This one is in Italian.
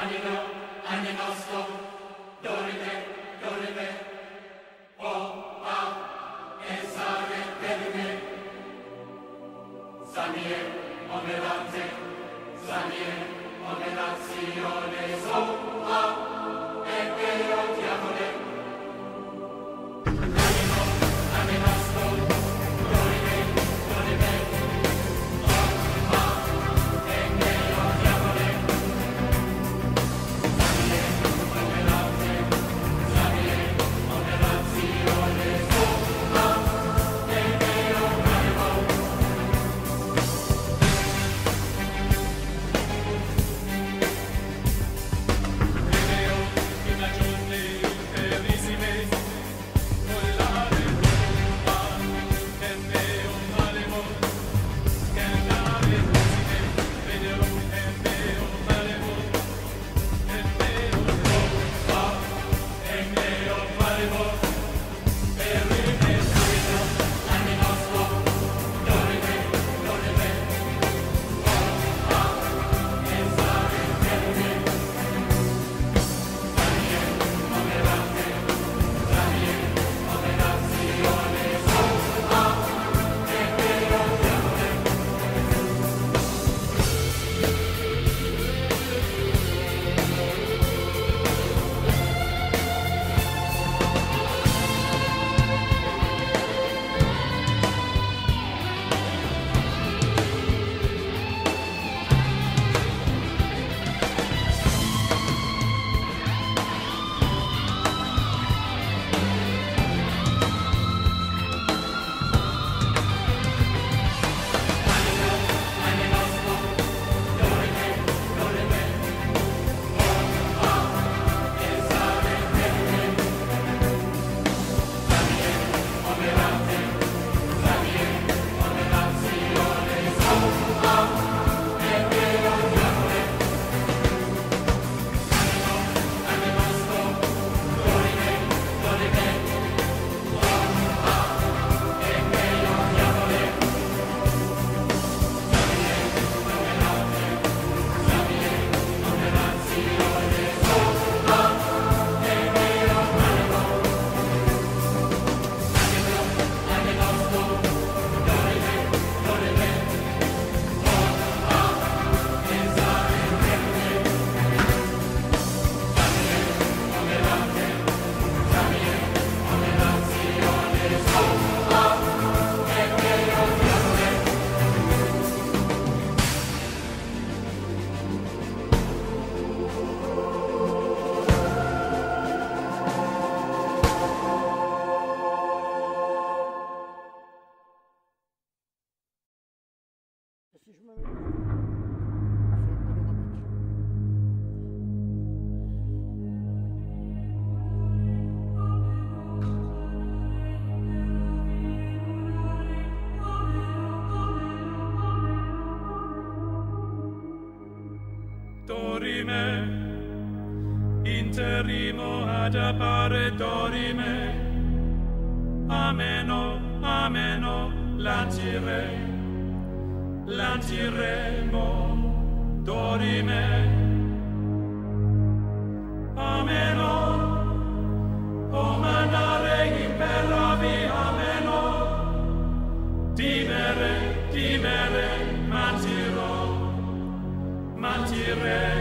animo, animosto, dorite, dorite, o, a, esare, perime, samie, omelate, samie, omelazione, so, a, dorime interrimo ad appare dorime. Ameno ameno lancire lanciremo dorime. Ameno o mandare imperavi ameno. Timere timere mantirò mantiremo